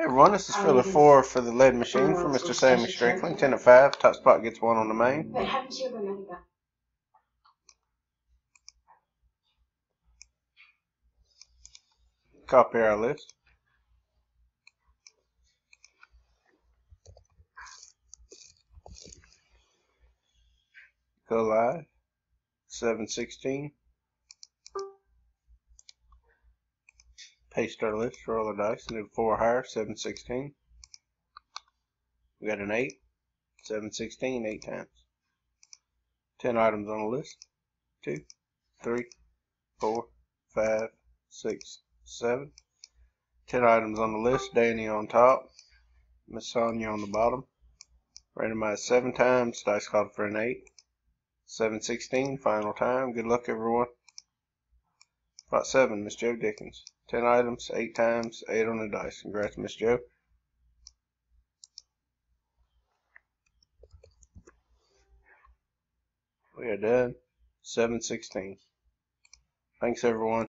Hey everyone, this is Philip 4 for the lead machine for Mr. Sammy Strickland. 10 at 5, top spot gets 1 on the main. Copy our list. Go live. 716. Paste our list, roll the dice, and do four higher, seven sixteen. We got an eight, 716, 8 times. Ten items on the list. Two, three, four, five, six, seven. Ten items on the list. Danny on top. Miss Sonia on the bottom. Randomized seven times. Dice called for an eight. Seven sixteen. Final time. Good luck, everyone. Spot seven. Miss Joe Dickens. Ten items. Eight times. Eight on the dice. Congrats, Miss Joe. We are done. Seven sixteen. Thanks, everyone.